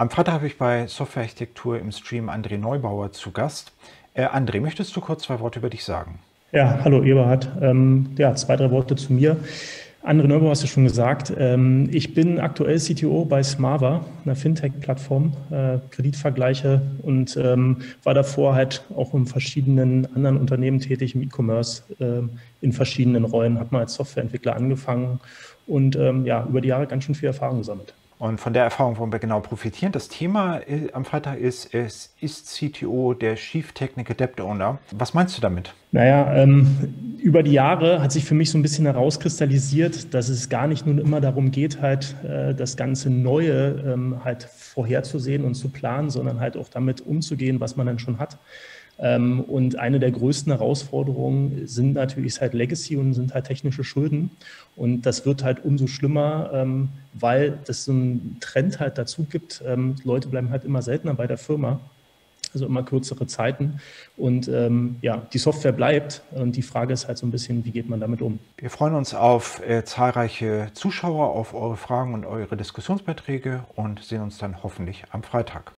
Am Freitag habe ich bei Softwarearchitektur im Stream André Neubauer zu Gast. Äh, André, möchtest du kurz zwei Worte über dich sagen? Ja, hallo Eberhard. Ähm, ja, zwei, drei Worte zu mir. André Neubauer hast du schon gesagt. Ähm, ich bin aktuell CTO bei Smava, einer Fintech-Plattform, äh, Kreditvergleiche und ähm, war davor halt auch in verschiedenen anderen Unternehmen tätig im E-Commerce äh, in verschiedenen Rollen. Habe mal als Softwareentwickler angefangen und ähm, ja, über die Jahre ganz schön viel Erfahrung gesammelt. Und von der Erfahrung wollen wir genau profitieren. Das Thema äh, am Freitag ist, es ist CTO der Chief Technical Debt Owner. Was meinst du damit? Naja, ähm, über die Jahre hat sich für mich so ein bisschen herauskristallisiert, dass es gar nicht nun immer darum geht, halt äh, das ganze Neue ähm, halt vorherzusehen und zu planen, sondern halt auch damit umzugehen, was man dann schon hat. Ähm, und eine der größten Herausforderungen sind natürlich halt Legacy und sind halt technische Schulden. Und das wird halt umso schlimmer, ähm, weil das so einen Trend halt dazu gibt. Ähm, Leute bleiben halt immer seltener bei der Firma. Also immer kürzere Zeiten. Und ja, die Software bleibt. Und die Frage ist halt so ein bisschen, wie geht man damit um? Wir freuen uns auf äh, zahlreiche Zuschauer, auf eure Fragen und eure Diskussionsbeiträge und sehen uns dann hoffentlich am Freitag.